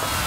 Bye.